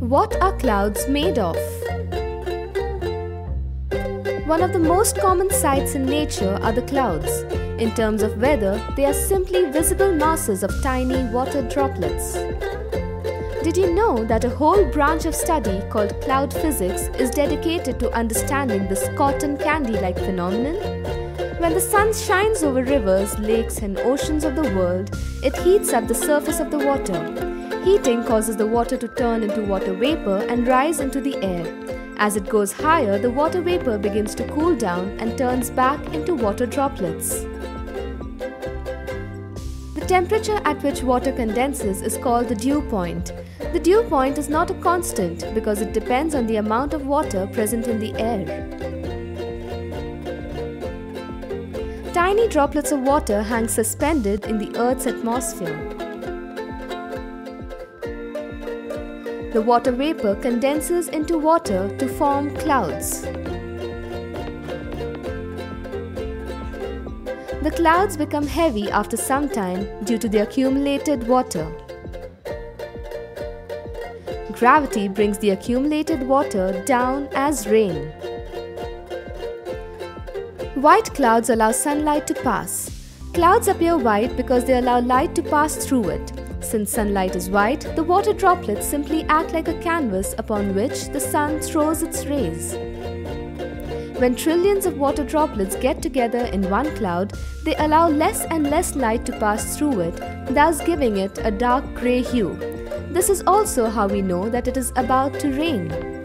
What are clouds made of? One of the most common sights in nature are the clouds. In terms of weather, they are simply visible masses of tiny water droplets. Did you know that a whole branch of study called cloud physics is dedicated to understanding this cotton candy like phenomenon? When the sun shines over rivers, lakes, and oceans of the world, it heats up the surface of the water. Heating causes the water to turn into water vapor and rise into the air. As it goes higher, the water vapor begins to cool down and turns back into water droplets. The temperature at which water condenses is called the dew point. The dew point is not a constant because it depends on the amount of water present in the air. Tiny droplets of water hang suspended in the Earth's atmosphere. The water vapor condenses into water to form clouds. The clouds become heavy after some time due to the accumulated water. Gravity brings the accumulated water down as rain. White clouds allow sunlight to pass. Clouds appear white because they allow light to pass through it. Since sunlight is white, the water droplets simply act like a canvas upon which the sun throws its rays. When trillions of water droplets get together in one cloud, they allow less and less light to pass through it, thus giving it a dark grey hue. This is also how we know that it is about to rain.